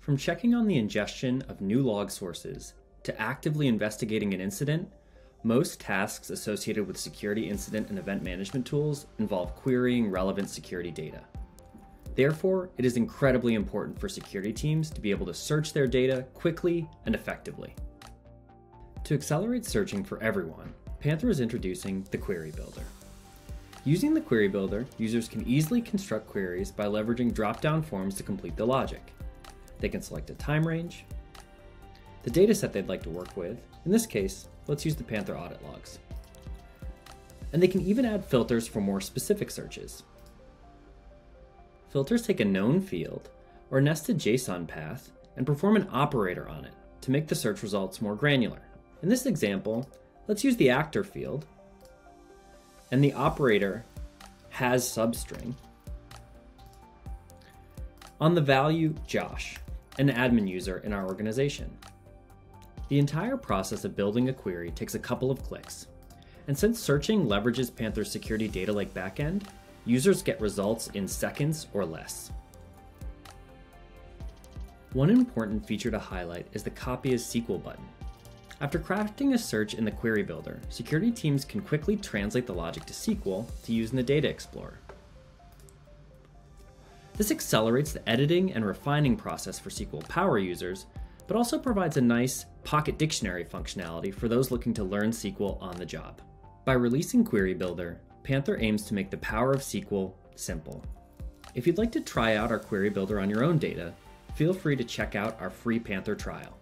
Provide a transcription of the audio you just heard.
From checking on the ingestion of new log sources to actively investigating an incident, most tasks associated with security incident and event management tools involve querying relevant security data. Therefore, it is incredibly important for security teams to be able to search their data quickly and effectively. To accelerate searching for everyone, Panther is introducing the Query Builder. Using the Query Builder, users can easily construct queries by leveraging drop-down forms to complete the logic. They can select a time range, the dataset they'd like to work with, in this case, let's use the Panther audit logs. And they can even add filters for more specific searches. Filters take a known field or nested JSON path and perform an operator on it to make the search results more granular. In this example, let's use the actor field, and the operator has substring on the value Josh, an admin user in our organization. The entire process of building a query takes a couple of clicks. And since searching leverages Panther's security data lake backend, users get results in seconds or less. One important feature to highlight is the Copy as SQL button. After crafting a search in the Query Builder, security teams can quickly translate the logic to SQL to use in the Data Explorer. This accelerates the editing and refining process for SQL Power users but also provides a nice pocket dictionary functionality for those looking to learn SQL on the job. By releasing Query Builder, Panther aims to make the power of SQL simple. If you'd like to try out our Query Builder on your own data, feel free to check out our free Panther trial.